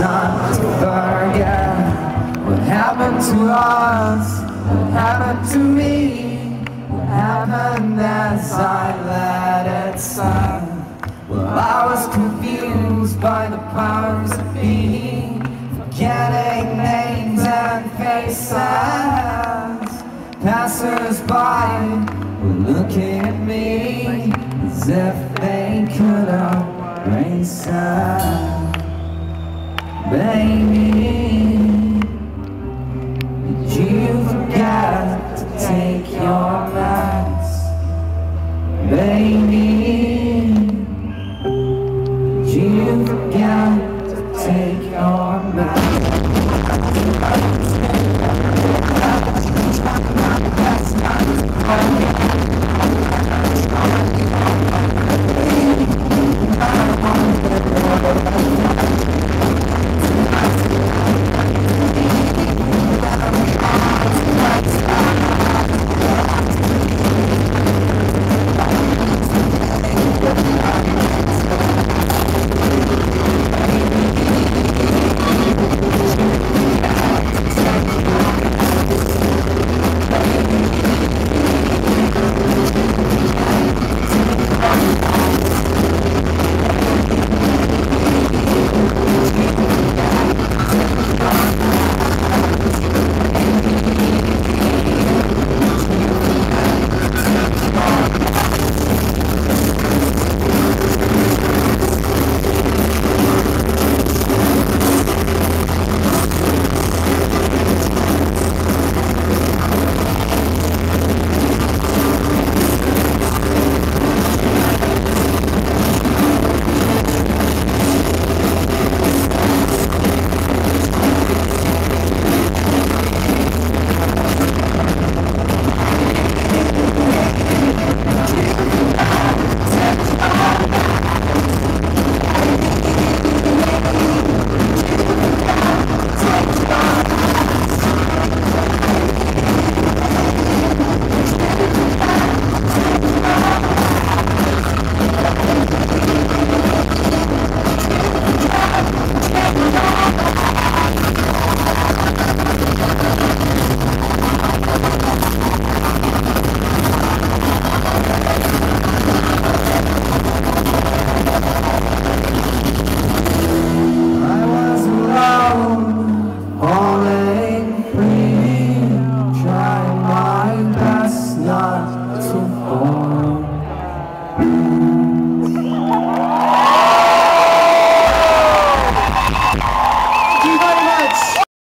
not to forget what happened to us, what happened to me, what happened as I let it slide. Well, I was confused by the powers that be, forgetting names and faces. Passers-by were looking at me as if they could erase us. Baby, did you forget to take your meds? Baby, did you forget to take your meds?